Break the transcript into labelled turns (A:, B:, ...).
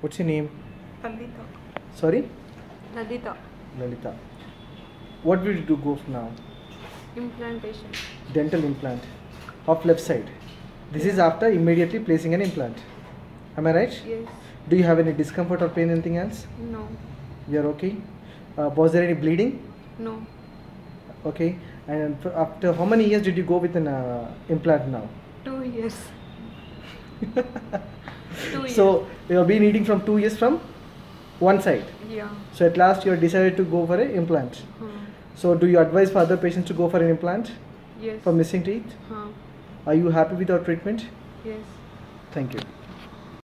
A: What's your name?
B: Lalita.
A: Sorry?
B: Lalita.
A: Lalita. What will you do go for now?
B: Implantation.
A: Dental implant of left side. This is after immediately placing an implant. Am I right?
B: Yes.
A: Do you have any discomfort or pain, anything else?
B: No.
A: You're okay? Uh, was there any bleeding?
B: No.
A: Okay. And after how many years did you go with an uh, implant now?
B: Two years.
A: So you have been eating from two years from one side.
B: Yeah.
A: So at last you have decided to go for an implant.
B: Huh.
A: So do you advise for other patients to go for an implant
B: Yes.
A: for missing teeth?
B: Huh.
A: Are you happy with our treatment?
B: Yes.
A: Thank you.